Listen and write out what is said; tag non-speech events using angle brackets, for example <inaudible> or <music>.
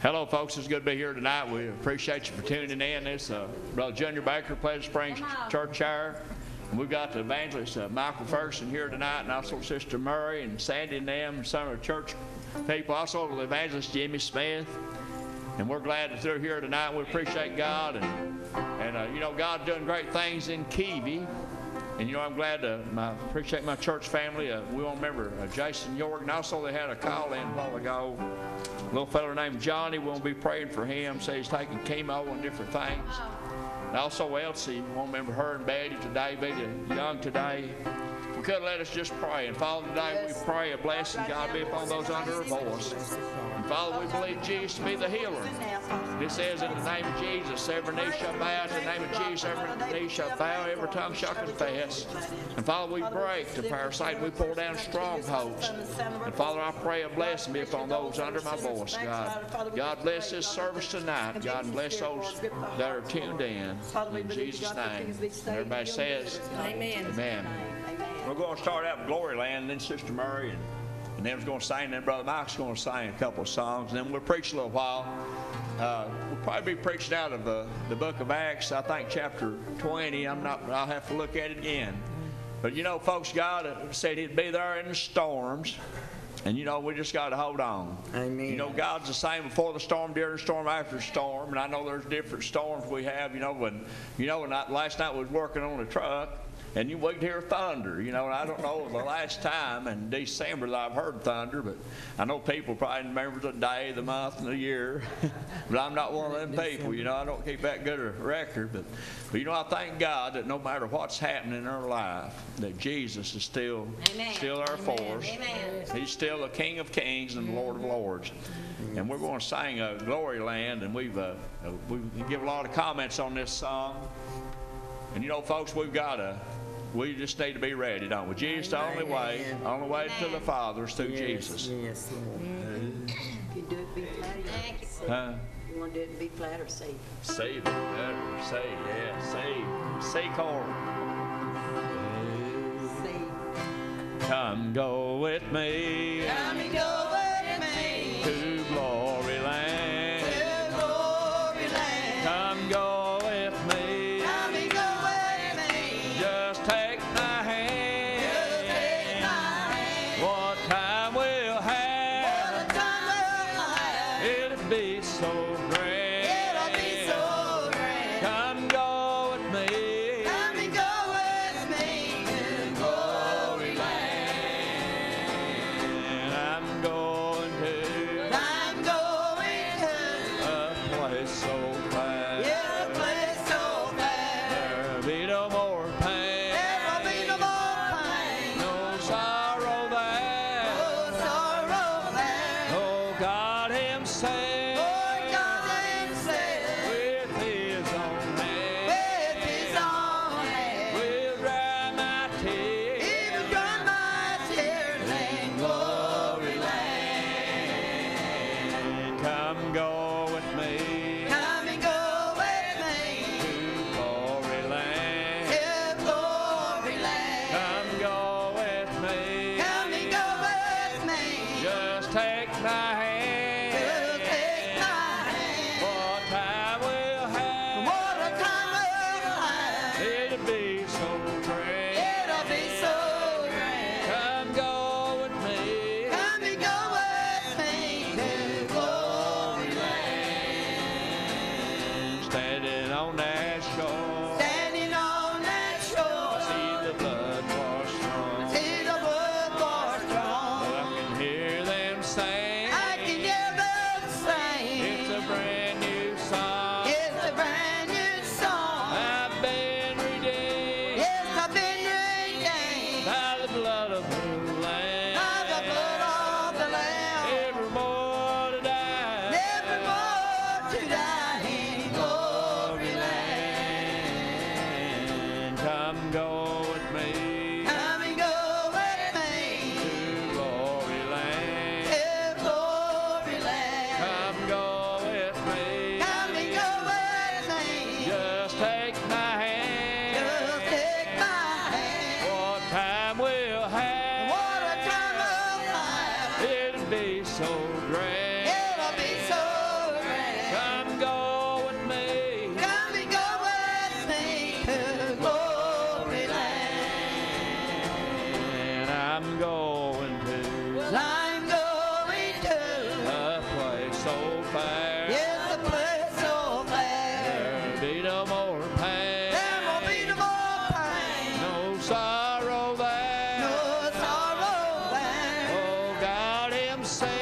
Hello, folks. It's good to be here tonight. We appreciate you for tuning in. This uh, Brother Junior Baker, Pleasant Springs Church Choir. And we've got the evangelist uh, Michael Ferguson here tonight, and also Sister Murray and Sandy and them, and some of the church people. Also, the evangelist Jimmy Smith. And we're glad that they're here tonight. We appreciate God. And, and uh, you know, God's doing great things in Kiwi. And you know, I'm glad to my, appreciate my church family. Uh, we to remember uh, Jason York. And also, they had a call in a while ago. A little fellow named Johnny. We'll be praying for him. Say he's taking chemo and different things. And also, Elsie. We want to remember her and Betty today, Betty Young today. We could let us just pray. And Father, today we pray a blessing, God, be upon those under our voice. And Father, we believe Jesus to be the healer. It says in the name of Jesus, every knee shall bow. In the name of Jesus, every knee shall bow. Every tongue shall confess. And Father, we break the parasite. We pull down strongholds. And Father, I pray a blessing be upon those under my voice, God. God bless this service tonight. God bless those that are tuned in. In Jesus' name. And everybody says, Amen. Amen. We're going to start out with Glory Land, and then Sister Murray, and, and then we're going to sing, and then Brother Mike's going to sing a couple of songs, and then we'll preach a little while. Uh, we'll probably be preaching out of uh, the book of Acts, I think chapter 20. I'm not, I'll have to look at it again. But you know, folks, God said He'd be there in the storms. And you know, we just got to hold on. Amen. You know, God's the same before the storm, during the storm, after the storm. And I know there's different storms we have. You know, when you know, when I, last night I was working on a truck, and you would hear thunder. You know, and I don't know the last time in December that I've heard thunder, but I know people probably remember the day, the month, and the year. <laughs> but I'm not one of them people. You know, I don't keep that good a record. But, but you know, I thank God that no matter what's happening in our life, that Jesus is still Amen. still for Amen. us. Amen. He's still the King of Kings and the Lord of Lords. And we're going to sing uh, Glory Land, and we've uh, uh, we give a lot of comments on this song. And you know, folks, we've got to. We just need to be ready, don't we? Jesus, the only way, only way to the Father is through Yes, Jesus. Yes, Lord. You do it B flat Thank you. Huh? You want to do it B flat or C? Save it better. Say, yeah, save. Say chord. C. Come go with me Come and go It'll Come go with me Come and go with me to glory land. to glory land. Come go with me. Come and go with me. Just take my hand. More Yes, so be no more pain. There won't be no more pain. No sorrow there. No sorrow there. Oh, God Himself.